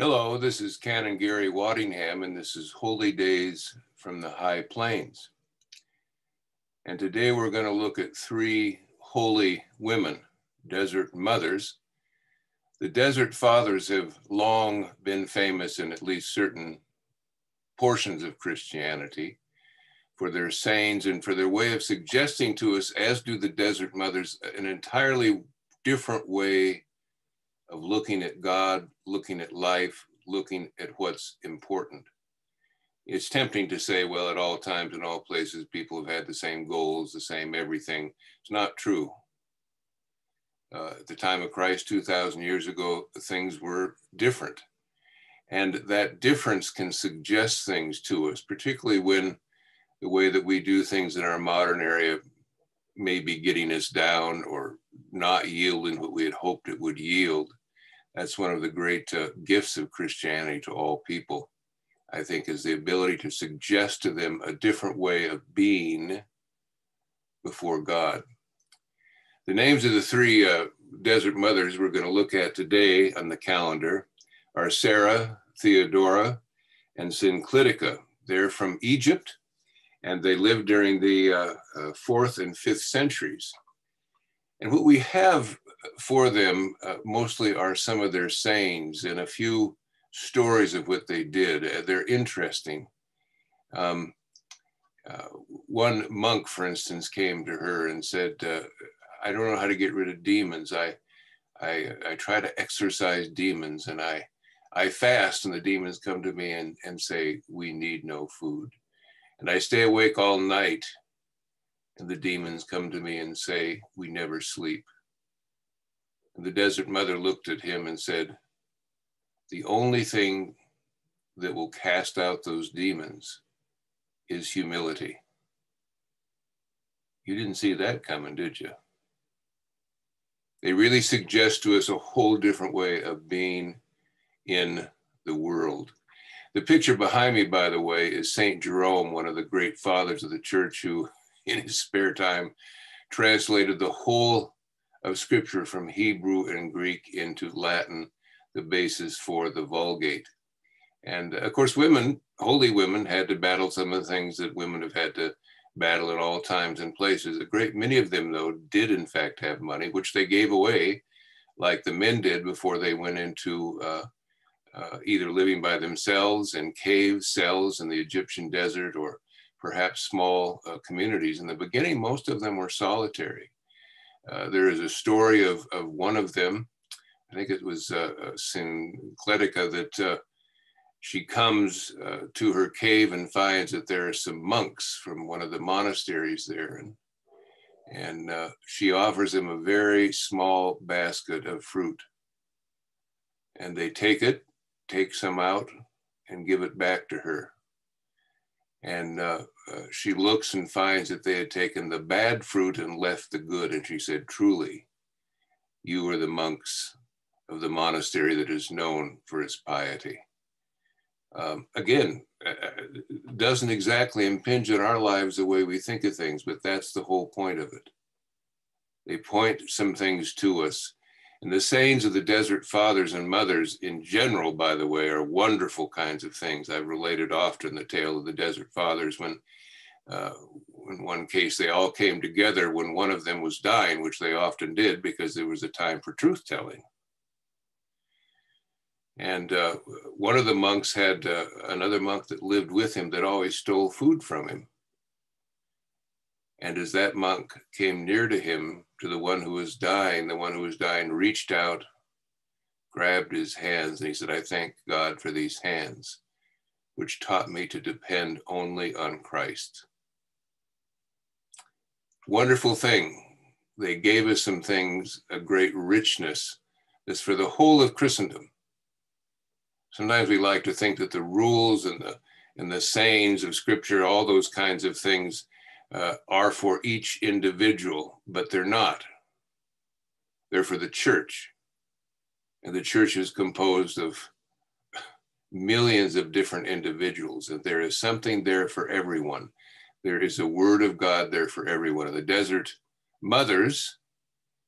Hello, this is Canon Gary Waddingham, and this is Holy Days from the High Plains. And today we're going to look at three holy women, desert mothers. The desert fathers have long been famous in at least certain portions of Christianity for their sayings and for their way of suggesting to us, as do the desert mothers, an entirely different way of looking at God, looking at life, looking at what's important. It's tempting to say, well, at all times and all places, people have had the same goals, the same everything. It's not true. Uh, at the time of Christ, 2,000 years ago, things were different. And that difference can suggest things to us, particularly when the way that we do things in our modern area may be getting us down or not yielding what we had hoped it would yield. That's one of the great uh, gifts of Christianity to all people, I think, is the ability to suggest to them a different way of being before God. The names of the three uh, desert mothers we're going to look at today on the calendar are Sarah, Theodora, and Syncletica. They're from Egypt, and they lived during the uh, uh, fourth and fifth centuries. And what we have for them uh, mostly are some of their sayings and a few stories of what they did. Uh, they're interesting. Um, uh, one monk, for instance, came to her and said, uh, "I don't know how to get rid of demons. I, I, I try to exorcise demons, and I, I fast, and the demons come to me and, and say, we need no food, and I stay awake all night, and the demons come to me and say, we never sleep." And the desert mother looked at him and said, The only thing that will cast out those demons is humility. You didn't see that coming, did you? They really suggest to us a whole different way of being in the world. The picture behind me, by the way, is St. Jerome, one of the great fathers of the church, who in his spare time translated the whole of scripture from Hebrew and Greek into Latin, the basis for the Vulgate. And of course, women, holy women, had to battle some of the things that women have had to battle at all times and places. A great many of them, though, did in fact have money, which they gave away, like the men did before they went into uh, uh, either living by themselves in cave cells in the Egyptian desert or perhaps small uh, communities. In the beginning, most of them were solitary. Uh, there is a story of, of one of them, I think it was uh, uh Syncletica, that uh, she comes uh, to her cave and finds that there are some monks from one of the monasteries there. And, and uh, she offers them a very small basket of fruit. And they take it, take some out, and give it back to her. And uh, uh, she looks and finds that they had taken the bad fruit and left the good. And she said, Truly, you are the monks of the monastery that is known for its piety. Um, again, uh, uh, doesn't exactly impinge on our lives the way we think of things, but that's the whole point of it. They point some things to us and the sayings of the desert fathers and mothers in general, by the way, are wonderful kinds of things. I've related often the tale of the desert fathers when, uh, in one case, they all came together when one of them was dying, which they often did because there was a time for truth telling. And uh, one of the monks had uh, another monk that lived with him that always stole food from him. And as that monk came near to him, to the one who was dying, the one who was dying reached out, grabbed his hands, and he said, I thank God for these hands, which taught me to depend only on Christ. Wonderful thing. They gave us some things, a great richness that's for the whole of Christendom. Sometimes we like to think that the rules and the and the sayings of scripture, all those kinds of things, uh, are for each individual, but they're not. They're for the church. And the church is composed of millions of different individuals, and there is something there for everyone. There is a word of God there for everyone. And the desert mothers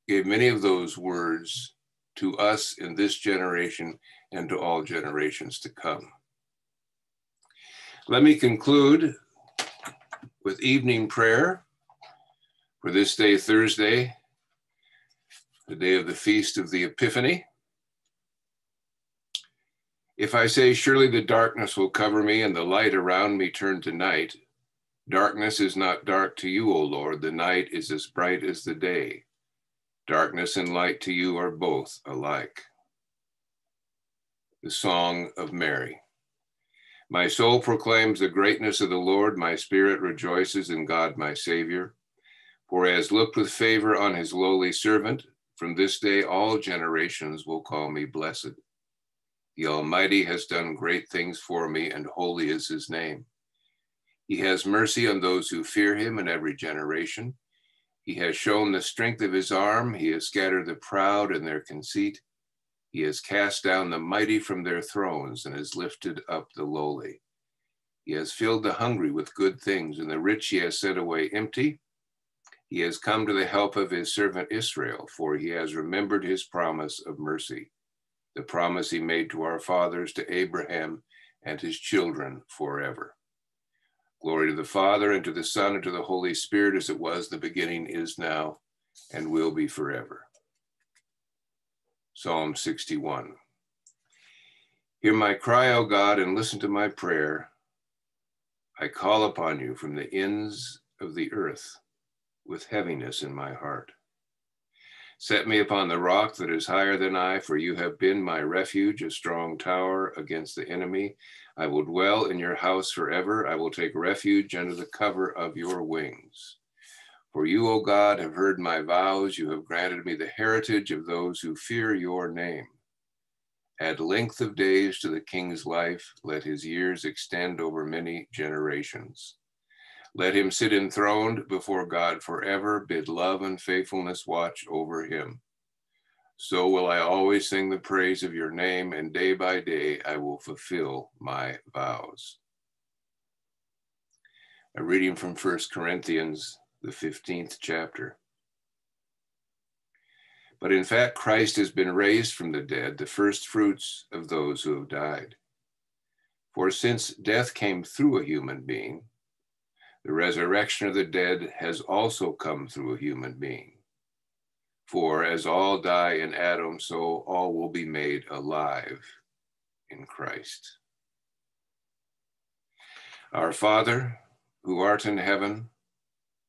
gave many of those words to us in this generation and to all generations to come. Let me conclude with evening prayer for this day, Thursday, the day of the feast of the Epiphany. If I say, Surely the darkness will cover me and the light around me turn to night, darkness is not dark to you, O Lord. The night is as bright as the day. Darkness and light to you are both alike. The Song of Mary. My soul proclaims the greatness of the Lord. My spirit rejoices in God, my Savior. For he has looked with favor on his lowly servant. From this day, all generations will call me blessed. The Almighty has done great things for me, and holy is his name. He has mercy on those who fear him in every generation. He has shown the strength of his arm. He has scattered the proud in their conceit. He has cast down the mighty from their thrones and has lifted up the lowly. He has filled the hungry with good things, and the rich he has sent away empty. He has come to the help of his servant Israel, for he has remembered his promise of mercy, the promise he made to our fathers, to Abraham and his children forever. Glory to the Father, and to the Son, and to the Holy Spirit, as it was the beginning, is now, and will be forever. Psalm 61. Hear my cry, O God, and listen to my prayer. I call upon you from the ends of the earth with heaviness in my heart. Set me upon the rock that is higher than I, for you have been my refuge, a strong tower against the enemy. I will dwell in your house forever. I will take refuge under the cover of your wings. For you, O God, have heard my vows. You have granted me the heritage of those who fear your name. Add length of days to the king's life. Let his years extend over many generations. Let him sit enthroned before God forever. Bid love and faithfulness watch over him. So will I always sing the praise of your name, and day by day I will fulfill my vows. A reading from 1 Corinthians the 15th chapter. But in fact, Christ has been raised from the dead, the first fruits of those who have died. For since death came through a human being, the resurrection of the dead has also come through a human being. For as all die in Adam, so all will be made alive in Christ. Our Father, who art in heaven,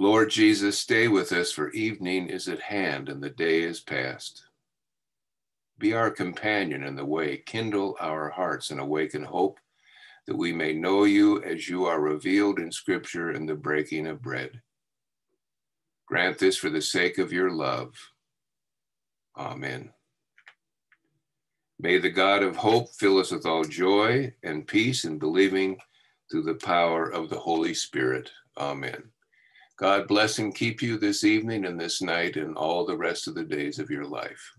Lord Jesus, stay with us, for evening is at hand and the day is past. Be our companion in the way, kindle our hearts and awaken hope, that we may know you as you are revealed in Scripture in the breaking of bread. Grant this for the sake of your love. Amen. May the God of hope fill us with all joy and peace in believing through the power of the Holy Spirit. Amen. God bless and keep you this evening and this night and all the rest of the days of your life.